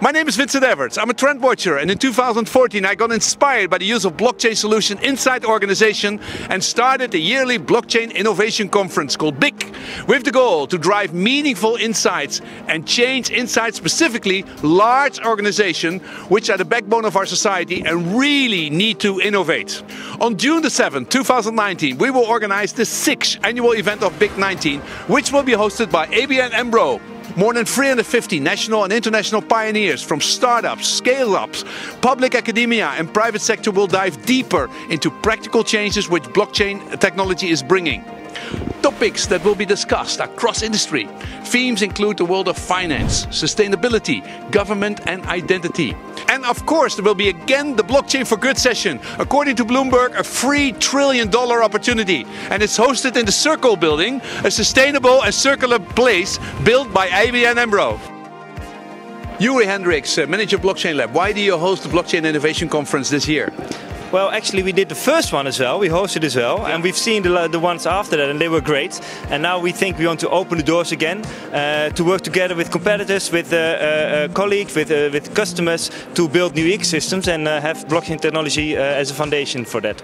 My name is Vincent Everts. I'm a trend watcher and in 2014 I got inspired by the use of blockchain solution inside organization and started the yearly blockchain innovation conference called BIC with the goal to drive meaningful insights and change inside specifically large organizations which are the backbone of our society and really need to innovate. On June the 7th, 2019 we will organize the sixth annual event of BIC 19 which will be hosted by ABN AMRO more than 350 national and international pioneers from startups, scale-ups, public academia and private sector will dive deeper into practical changes which blockchain technology is bringing. Topics that will be discussed are cross-industry. Themes include the world of finance, sustainability, government and identity. And of course there will be again the Blockchain for Good session. According to Bloomberg, a free trillion dollar opportunity. And it's hosted in the Circl building, a sustainable and circular place built by ABN AMRO. Yuri Hendricks, uh, Manager Blockchain Lab. Why do you host the Blockchain Innovation Conference this year? Well, actually, we did the first one as well. We hosted as well, yeah. and we've seen the, the ones after that, and they were great. And now we think we want to open the doors again uh, to work together with competitors, with uh, uh, colleagues, with uh, with customers to build new ecosystems and uh, have blockchain technology uh, as a foundation for that.